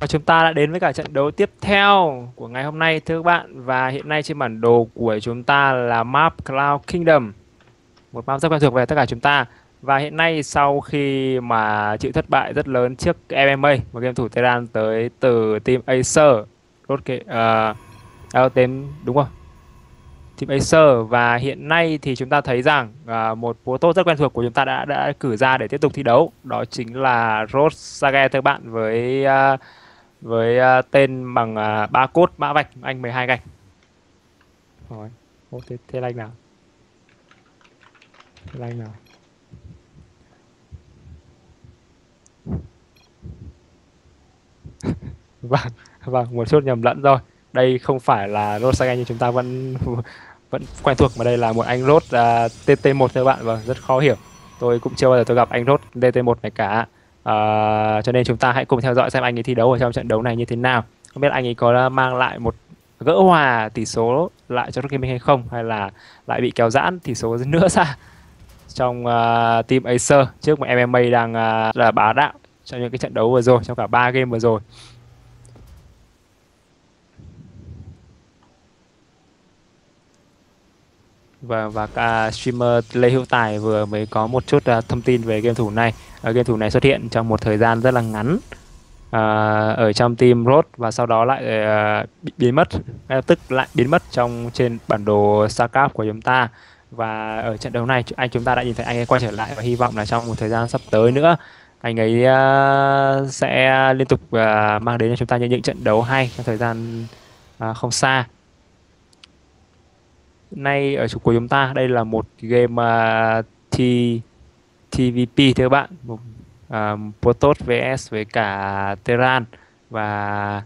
Và chúng ta đã đến với cả trận đấu tiếp theo của ngày hôm nay thưa các bạn. Và hiện nay trên bản đồ của chúng ta là map Cloud Kingdom Một map rất quen thuộc về tất cả chúng ta. Và hiện nay sau khi mà chịu thất bại rất lớn trước MMA Một game thủ Tehran tới từ team Acer Rốt kệ, uh, ờ, à, tên đúng không? Team Acer. Và hiện nay thì chúng ta thấy rằng uh, một bố tốt rất quen thuộc của chúng ta đã đã cử ra để tiếp tục thi đấu. Đó chính là Rose Sage thưa bạn với uh, với uh, tên bằng uh, ba cốt mã vạch anh 12 gạch. Rồi ô thế, thế anh nào? Thế anh nào? Vâng vâng một chút nhầm lẫn rồi. Đây không phải là Rosagen như chúng ta vẫn vẫn quen thuộc mà đây là một anh rốt uh, TT1 thưa bạn. Vâng rất khó hiểu. Tôi cũng chưa bao giờ tôi gặp anh rốt TT1 này cả. À, cho nên chúng ta hãy cùng theo dõi xem anh ấy thi đấu ở trong trận đấu này như thế nào. Không biết anh ấy có mang lại một gỡ hòa tỷ số lại cho Rock Gaming hay không hay là lại bị kéo giãn tỷ số nữa ra trong uh, team Acer trước mà MMA đang uh, là bá đạo trong những cái trận đấu vừa rồi trong cả ba game vừa rồi. Và và cả streamer Lê Hữu Tài vừa mới có một chút uh, thông tin về game thủ này. Uh, game thủ này xuất hiện trong một thời gian rất là ngắn uh, ở trong team Road và sau đó lại uh, bị biến mất, ngay lập tức lại biến mất trong trên bản đồ StarCraft của chúng ta. Và ở trận đấu này anh chúng ta đã nhìn thấy anh ấy quay trở lại và hy vọng là trong một thời gian sắp tới nữa anh ấy uh, sẽ liên tục uh, mang đến cho chúng ta những, những trận đấu hay trong thời gian uh, không xa nay ở của chúng ta đây là một game uh, T TVP thưa các bạn. Một à, uh, Protoss vs với cả Terran. Và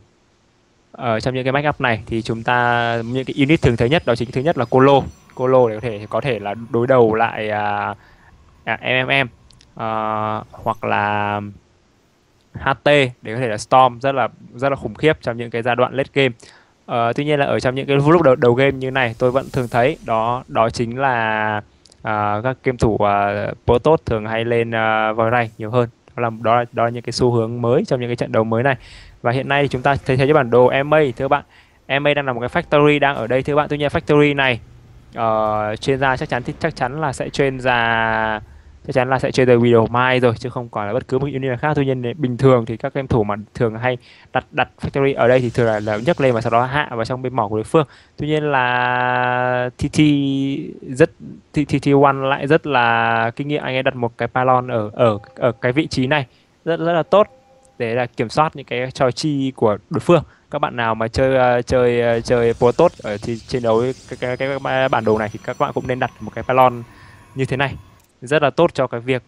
ở trong những cái matchup này thì chúng ta những cái unit thường thấy nhất đó chính thứ nhất là Colo. Colo để có thể có thể là đối đầu lại uh, à, MMM uh, hoặc là HT để có thể là Storm. Rất là rất là khủng khiếp trong những cái giai đoạn late game. Uh, tuy nhiên là ở trong những cái lúc đầu, đầu game như này tôi vẫn thường thấy đó đó chính là uh, các game thủ à, uh, Protoss thường hay lên uh, vào ray nhiều hơn. Đó là đó là, đó là những cái xu hướng mới trong những cái trận đấu mới này. Và hiện nay thì chúng ta thấy thấy cái bản đồ MA thưa bạn. MA đang là một cái factory đang ở đây thưa bạn. Tuy nhiên factory này uh, chuyên gia chắc chắn chắc chắn là sẽ chuyên gia chắc chắn là sẽ chơi tới video Mai rồi chứ không còn là bất cứ một unit nào khác. Tuy nhiên bình thường thì các game thủ mà thường hay đặt đặt factory ở đây thì thường là, là nhấc lên và sau đó hạ vào trong bên mỏ của đối phương. Tuy nhiên là TT rất TT One lại rất là kinh nghiệm. Anh ấy đặt một cái pylon ở ở ở cái vị trí này. Rất rất là tốt để là kiểm soát những cái trò chi của đối phương. Các bạn nào mà chơi uh, chơi uh, chơi tốt ở thì chiến đấu cái, cái, cái, cái bản đồ này thì các bạn cũng nên đặt một cái pylon như thế này rất là tốt cho cái việc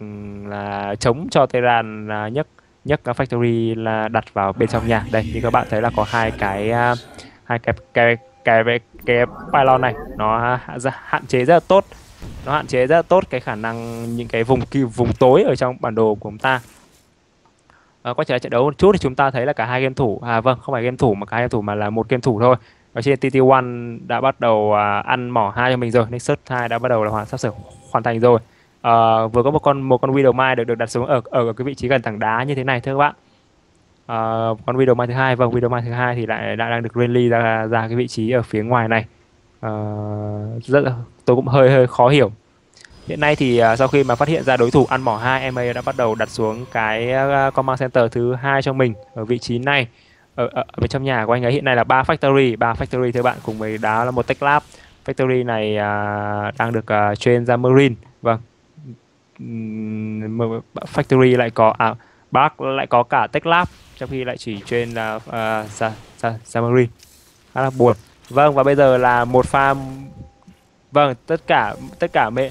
là chống cho Tehran là nhấc nhấc cái factory là đặt vào bên trong nhà. Đây như các bạn thấy là có hai cái à, hai cái cái cái cái, cái pylon này. Nó hạn chế rất là tốt. Nó hạn chế rất là tốt cái khả năng những cái vùng vùng tối ở trong bản đồ của chúng ta. À, quay trở lại trận đấu một chút thì chúng ta thấy là cả hai game thủ à vâng không phải game thủ mà cả hai game thủ mà là một game thủ thôi. Ở trên TT1 đã bắt đầu à, ăn mỏ hai cho mình rồi. Nexus 2 đã bắt đầu là hoàn sắp sửa hoàn thành rồi uh, vừa có một con một con Widow Mai được được đặt xuống ở ở cái vị trí gần thẳng đá như thế này thưa các bạn. Uh, con Widow Mai thứ hai vâng Widow Mai thứ hai thì lại đã đang được Renly ra ra cái vị trí ở phía ngoài này. Uh, rất là tôi cũng hơi hơi khó hiểu. Hiện nay thì uh, sau khi mà phát hiện ra đối thủ ăn mỏ hai MA đã bắt đầu đặt xuống cái uh, command center thứ hai cho mình ở vị trí này. Ở, ở, ở bên trong nhà của anh ấy hiện nay là ba factory ba factory thưa bạn cùng với đá là một tech lab. Factory này uh, đang được uh, train ra marine vâng factory lại có à bác lại có cả tech lab trong khi lại chỉ trên là à, uh, Samari khá là buồn. Vâng và bây giờ là một pha vâng tất cả tất cả mẹ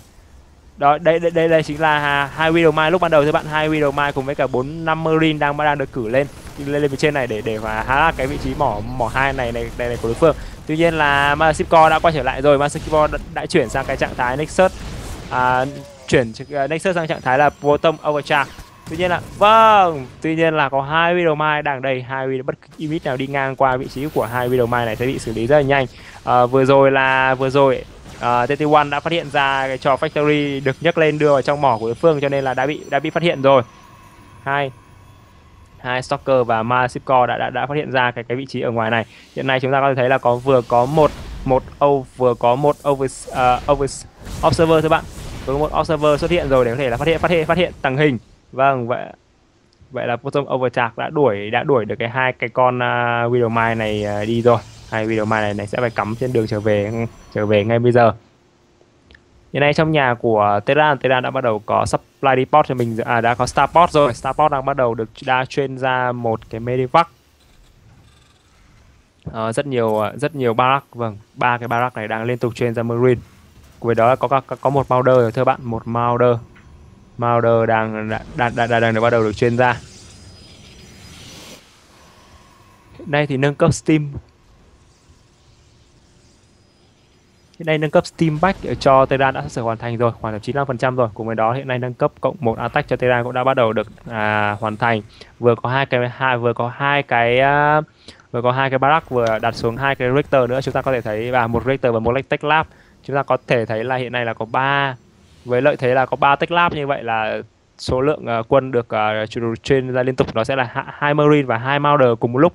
đó đây đây đây, đây chính là hai video mai. Lúc ban đầu thì bạn hai video mai cùng với cả bốn năm marine đang đang được cử lên lên lên trên này để để và há cái vị trí mỏ mỏ hai này này này, này của đối phương. Tuy nhiên là Masipco đã quay trở lại rồi. Masipco đã, đã chuyển sang cái trạng thái Nexus. À, chuyển uh, Nexus sang trạng thái là bottom overcharge tuy nhiên là vâng tuy nhiên là có hai video mai đang đầy hai video bất cứ unit nào đi ngang qua vị trí của hai video mai này sẽ bị xử lý rất là nhanh. À, vừa rồi là vừa rồi ờ, uh, TT1 đã phát hiện ra cái trò factory được nhấc lên đưa vào trong mỏ của đối phương cho nên là đã bị đã bị phát hiện rồi. Hai hai stalker và Masipco đã đã đã phát hiện ra cái cái vị trí ở ngoài này. Hiện nay chúng ta có thể thấy là có vừa có một một ô vừa có một over uh, over observer thưa bạn tôi có một observer xuất hiện rồi để có thể là phát hiện phát hiện phát hiện tàng hình. Vâng vậy vậy là Photon Overcharge đã đuổi đã đuổi được cái hai cái con uh, Widowmine này uh, đi rồi. Hai Widowmine này này sẽ phải cắm trên đường trở về trở về ngay bây giờ. Hiện nay trong nhà của Terran Terran đã bắt đầu có supply depot cho mình à đã có starport rồi. Starport đang bắt đầu được đã chuyên ra một cái medivac. Uh, rất nhiều rất nhiều barrack. Vâng ba cái barrack này đang liên tục chuyên ra marine với đó có có, có một Mauder rồi thưa bạn một Mauder Mauder đang đang đang, đang, đang bắt đầu được chuyên ra hiện nay thì nâng cấp Steam Hiện nay nâng cấp Steam Back cho Terran đã sửa hoàn thành rồi, khoảng thành 95% rồi. Cùng với đó hiện nay nâng cấp cộng một attack cho Terran cũng đã bắt đầu được à, hoàn thành. Vừa có hai cái hai vừa có hai cái uh, vừa có hai cái barrack vừa đặt xuống hai cái Richter nữa chúng ta có thể thấy và một Richter và một Tech Lab. Chúng ta có thể thấy là hiện nay là có ba với lợi thế là có ba Tech Lab như vậy là số lượng uh, quân được uh, trên ra liên tục nó sẽ là hai Marine và hai Mauder cùng một lúc.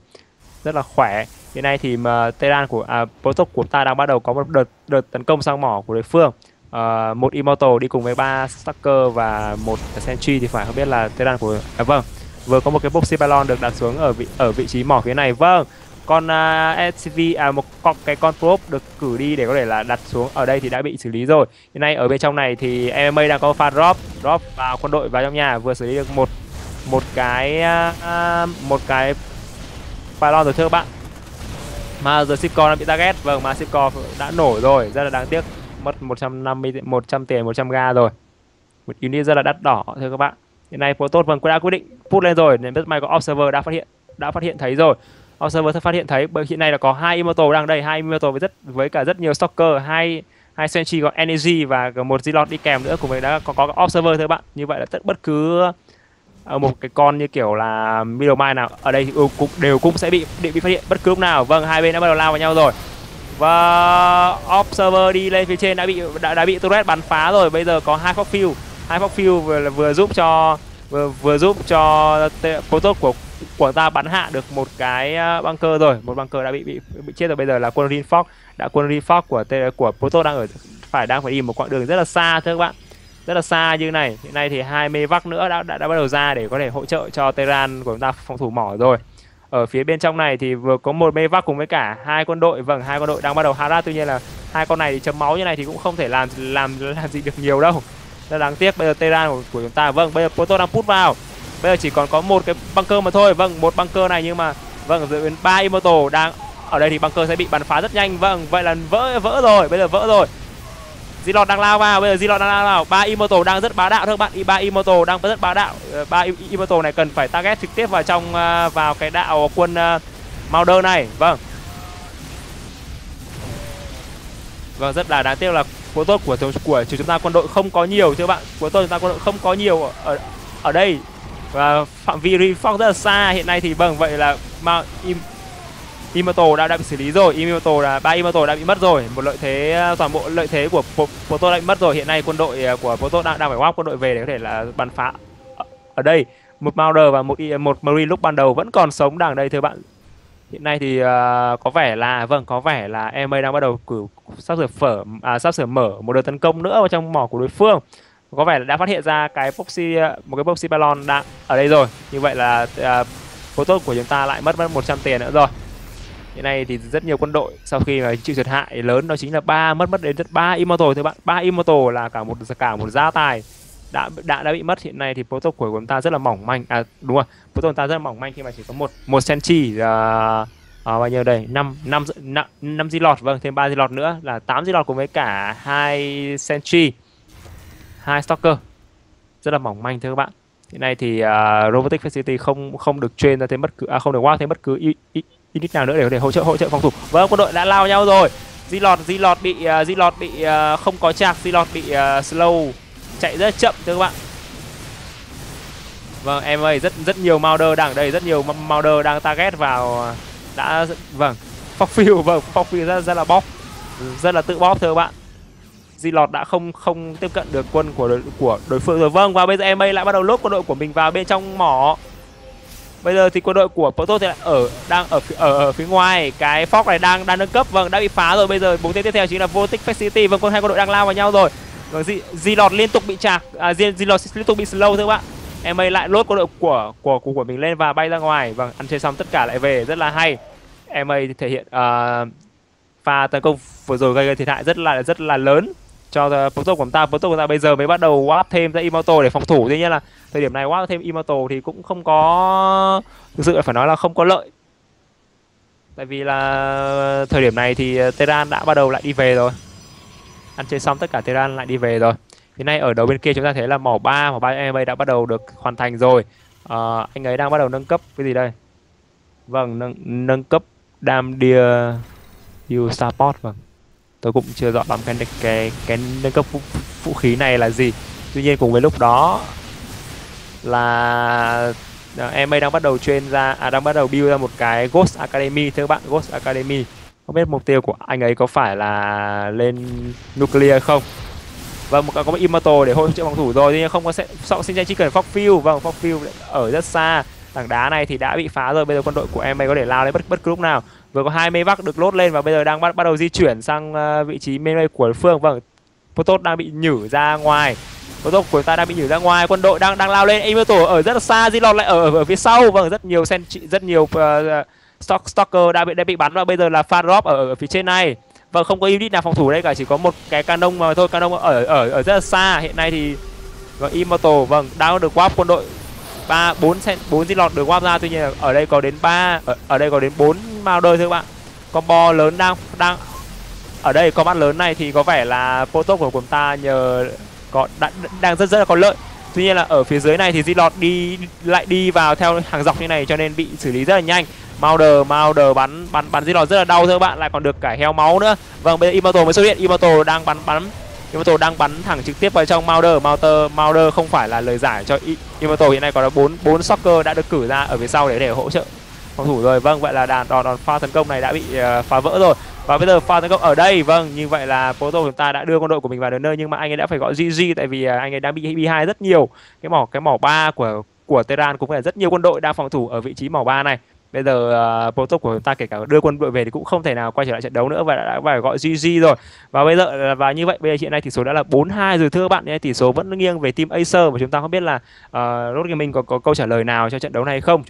Rất là khỏe. Hiện nay thì mà Tehran của à, Protoss của ta đang bắt đầu có một đợt đợt tấn công sang mỏ của đối phương. Uh, một Immortal đi cùng với ba Stalker và một Sentry thì phải không biết là Tehran của à, vâng vừa có một cái Boxy Ballon được đặt xuống ở vị ở vị trí mỏ phía này. Vâng con à, uh, SCV à một con cái con probe được cử đi để có thể là đặt xuống. Ở đây thì đã bị xử lý rồi. Hiện nay ở bên trong này thì MMA đang có pha drop. Drop vào quân đội vào trong nhà vừa xử lý được một một cái uh, một cái pylon rồi thưa các bạn. Mà giờ Sipcore đã bị target. Vâng mà Sipcore đã nổ rồi. Rất là đáng tiếc. Mất 150 100 tiền 100 ga rồi. Một unit rất là đắt đỏ thưa các bạn. Hiện nay Protoss vâng đã quyết định put lên rồi. Nên rất may có observer đã phát hiện đã phát hiện thấy rồi observer phát hiện thấy bởi hiện nay là có hai immortal đang đây hai immortal với rất với cả rất nhiều stalker hai hai sentry có energy và một zilot đi kèm nữa của mình đã có có observer thôi bạn. Như vậy là tất bất cứ ở một cái con như kiểu là middle mine nào ở đây ừ, cũng đều cũng sẽ bị bị, bị phát hiện bất cứ lúc nào. Vâng hai bên đã bắt đầu lao vào nhau rồi. Và observer đi lên phía trên đã bị đã, đã bị turret bắn phá rồi. Bây giờ có hai fox field. Hai fox field vừa vừa giúp cho vừa, vừa giúp cho tốt của của ta bắn hạ được một cái ờ, băng cơ rồi. Một băng cơ đã bị bị bị chết rồi. Bây giờ là quân reinforce đã quân reinforce của của Proto đang ở phải đang phải đi một quãng đường rất là xa thưa các bạn. Rất là xa như này. Hiện nay thì hai mê vắc nữa đã, đã đã bắt đầu ra để có thể hỗ trợ cho Tehran của chúng ta phòng thủ mỏ rồi. Ở phía bên trong này thì vừa có một mê vắc cùng với cả hai quân đội. Vâng hai quân đội đang bắt đầu hara tuy nhiên là hai con này thì chấm máu như này thì cũng không thể làm làm làm gì được nhiều đâu. Rất đáng tiếc. Bây giờ Tehran của, của chúng ta vâng bây giờ Proto đang put vào bây giờ chỉ còn có một cái băng cơ mà thôi vâng một băng cơ này nhưng mà vâng dự đến ba immortal đang ở đây thì băng cơ sẽ bị bắn phá rất nhanh vâng vậy là vỡ vỡ rồi bây giờ vỡ rồi Zilot đang lao vào, bây giờ Zilot đang lao vào. Ba Immortal đang rất bá đạo thôi các bạn. Ba Immortal đang rất bá đạo. Ờ, ba Immortal này cần phải target trực tiếp vào trong à, vào cái đạo quân à, Mauder này. Vâng. Vâng rất là đáng tiếc là của tốt của của chúng ta quân đội không có nhiều thưa bạn. Của tôi chúng ta quân đội không có nhiều ở ở đây và phạm vi reinforce rất là xa hiện nay thì vâng vậy là mà im Immortal đã đã bị xử lý rồi, Immortal là ba Immortal đã bị mất rồi, một lợi thế à, toàn bộ lợi thế của Proto đã bị mất rồi. Hiện nay quân đội à, của Proto đang đang phải walk quân đội về để có thể là bắn phá ở đây. Một Mauder và một một Marine lúc ban đầu vẫn còn sống đang đây thưa bạn. Hiện nay thì uh, có vẻ là vâng có vẻ là EMA đang bắt đầu cử sắp sửa phở à, sắp sửa mở một đợt tấn công nữa vào trong mỏ của đối phương. Có vẻ là đã phát hiện ra cái Foxy ờ, một cái Foxy Ballon đang ở đây rồi. Như vậy là uh, tốt của chúng ta lại mất mất 100 tiền nữa rồi. Hiện nay thì rất nhiều quân đội sau khi mà chịu thiệt hại lớn đó chính là ba mất mất đến rất ba immortal thưa bạn. Ba immortal là cả một cả một gia tài đã đã đã bị mất. Hiện nay thì prototype của chúng ta rất là mỏng manh. À đúng rồi prototype chúng ta rất là mỏng manh khi mà chỉ có một một sentry uh, à, ờ, bao nhiêu đây? Năm năm năm di lọt vâng thêm ba di lọt nữa là tám di lọt cùng với cả hai sentry hai stalker. Rất là mỏng manh thưa các bạn. Hiện nay thì à, uh, robotic facility không không được train ra thêm bất cứ à, không được qua thêm bất cứ i, unit nào nữa để có thể hỗ trợ hỗ trợ phòng thủ. Vâng quân đội đã lao nhau rồi. Di lọt di lọt bị uh, di lọt bị uh, không có chạc di lọt bị uh, slow. Chạy rất chậm thưa các bạn. Vâng em ơi rất rất nhiều Mauder đang ở đây rất nhiều Mauder đang target vào đã vâng. Fogfield vâng Fogfield rất, rất là bóp. Rất là tự bóp thưa các bạn di lọt đã không không tiếp cận được quân của đối, của đối phương rồi. Vâng và bây giờ em lại bắt đầu lốt quân đội của mình vào bên trong mỏ. Bây giờ thì quân đội của Proto thì lại ở đang ở ở, ở phía ngoài. Cái Fox này đang đang nâng cấp. Vâng đã bị phá rồi. Bây giờ bốn tên tiếp theo chính là Voltic Facility. Vâng quân hai quân đội đang lao vào nhau rồi. Vâng di lọt liên tục bị chạc à di lọt liên tục bị slow thưa các bạn. Em ấy lại lốt quân đội của của của của mình lên và bay ra ngoài. Vâng ăn chơi xong tất cả lại về. Rất là hay. Em ấy thể hiện uh, pha tấn công vừa rồi gây thiệt hại rất là rất là lớn cho phóng tốc của chúng ta phóng tốc của chúng ta bây giờ mới bắt đầu warp thêm ra Immortal để phòng thủ tuy nhiên là thời điểm này warp thêm Immortal thì cũng không có thực sự là phải nói là không có lợi tại vì là thời điểm này thì ờ, Terran đã bắt đầu lại đi về rồi ăn chơi xong tất cả Terran lại đi về rồi Hiện nay ở đầu bên kia chúng ta thấy là mỏ 3, mỏ 3 MA đã bắt đầu được hoàn thành rồi. À, anh ấy đang bắt đầu nâng cấp cái gì đây? Vâng, nâng nâng cấp đam đia You Support vâng. Tôi cũng chưa rõ lắm cái cái cái nâng cấp vũ, vũ khí này là gì. Tuy nhiên cùng với lúc đó là à, em ấy đang bắt đầu train ra à đang bắt đầu build ra một cái Ghost Academy thưa các bạn, Ghost Academy. Không biết mục tiêu của anh ấy có phải là lên nuclear không? Vâng, một có một Immortal để hỗ trợ phòng thủ rồi nhưng không có sẽ sọ sinh ra chỉ cần Fox Field. Vâng, Fox Field ở rất xa. Tảng đá này thì đã bị phá rồi. Bây giờ quân đội của em ấy có thể lao lên bất bất cứ lúc nào. Vừa có hai mê bắc được lốt lên và bây giờ đang bắt bắt đầu di chuyển sang uh, vị trí melee của đối phương. Vâng, Potos đang bị nhử ra ngoài. Potos của ta đang bị nhử ra ngoài. Quân đội đang đang lao lên. Immortal ở rất là xa. di lọt lại ở, ở ở phía sau. Vâng, rất nhiều sen rất nhiều uh, stalker đã bị đã bị bắn và bây giờ là fan drop ở, ở phía trên này Vâng không có unit nào phòng thủ đây cả chỉ có một cái canon mà thôi canon ở ở ở rất là xa hiện nay thì vâng immortal vâng đang được warp quân đội ba bốn bốn di lọt được warp ra tuy nhiên ở đây có đến ba ở, ở đây có đến bốn vào đời thưa các bạn. Combo lớn đang đang ở đây combat lớn này thì có vẻ là potop của chúng ta nhờ có đang, đang rất rất là có lợi. Tuy nhiên là ở phía dưới này thì di lọt đi lại đi vào theo hàng dọc như này cho nên bị xử lý rất là nhanh. Mauder, Mauder bắn bắn bắn di lọt rất là đau thưa các bạn, lại còn được cả heo máu nữa. Vâng, bây giờ Immortal mới xuất hiện, Immortal đang bắn bắn Immortal đang bắn thẳng trực tiếp vào trong Mauder, Mauder, Mauder không phải là lời giải cho Immortal hiện nay có bốn bốn soccer đã được cử ra ở phía sau để để hỗ trợ phòng thủ rồi. Vâng, vậy là đàn đòn đòn pha tấn công này đã bị uh, phá vỡ rồi. Và bây giờ pha tấn công ở đây, vâng, như vậy là Poto chúng ta đã đưa quân đội của mình vào đến nơi nhưng mà anh ấy đã phải gọi GG tại vì uh, anh ấy đang bị bị hai rất nhiều. Cái mỏ cái mỏ ba của của Tehran cũng phải rất nhiều quân đội đang phòng thủ ở vị trí mỏ ba này bây giờ ờ, uh, Poto của chúng ta kể cả đưa quân đội về thì cũng không thể nào quay trở lại trận đấu nữa và đã, đã phải gọi GG rồi và bây giờ và như vậy bây giờ hiện nay tỷ số đã là 4-2 rồi thưa các bạn tỷ số vẫn nghiêng về team Acer và chúng ta không biết là uh, Rốt Gaming có, có câu trả lời nào cho trận đấu này không